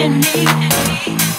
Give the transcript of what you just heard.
In me.